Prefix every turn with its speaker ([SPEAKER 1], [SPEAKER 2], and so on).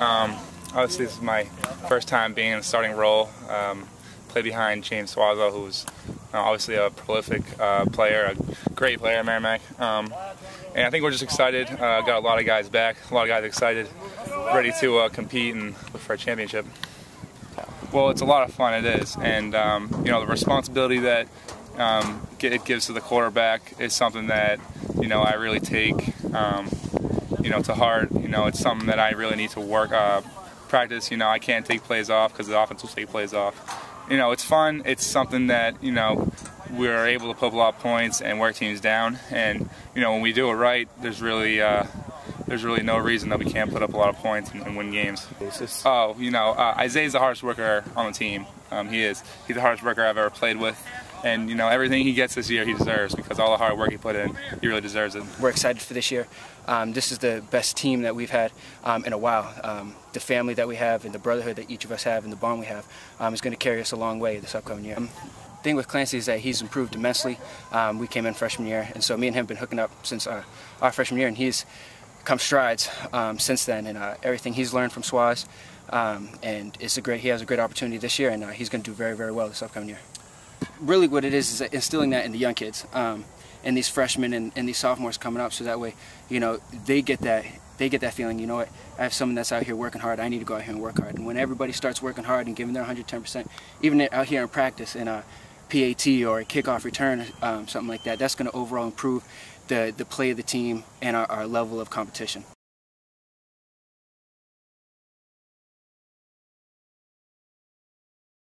[SPEAKER 1] Um, obviously, this is my first time being in a starting role. Um, played behind James Suazo, who's uh, obviously a prolific uh, player, a great player at Merrimack. Um, and I think we're just excited. Uh, got a lot of guys back, a lot of guys excited, ready to uh, compete and look for a championship. Well, it's a lot of fun, it is. And, um, you know, the responsibility that um, it gives to the quarterback is something that, you know, I really take, um, you know, to heart. You know, it's something that I really need to work, uh, practice. You know, I can't take plays off because the offense will take plays off. You know, it's fun. It's something that, you know, we're able to put a lot of points and wear teams down. And, you know, when we do it right, there's really, uh, there's really no reason that we can't put up a lot of points and, and win games. Oh, you know, uh, Isaiah's the hardest worker on the team. Um, he is. He's the hardest worker I've ever played with. And, you know, everything he gets this year he deserves because all the hard work he put in, he really deserves it.
[SPEAKER 2] We're excited for this year. Um, this is the best team that we've had um, in a while. Um, the family that we have and the brotherhood that each of us have and the bond we have um, is going to carry us a long way this upcoming year um, thing with Clancy is that he's improved immensely. Um, we came in freshman year, and so me and him have been hooking up since our, our freshman year, and he's come strides um, since then, and uh, everything he's learned from Swaz, um, and it's a great. He has a great opportunity this year, and uh, he's going to do very, very well this upcoming year. Really, what it is is instilling that in the young kids, um, and these freshmen and, and, these sophomores coming up, so that way, you know, they get that. They get that feeling, you know what, I have someone that's out here working hard, I need to go out here and work hard. And when everybody starts working hard and giving their 110%, even out here in practice in a PAT or a kickoff return, um, something like that, that's going to overall improve the, the play of the team and our, our level of competition.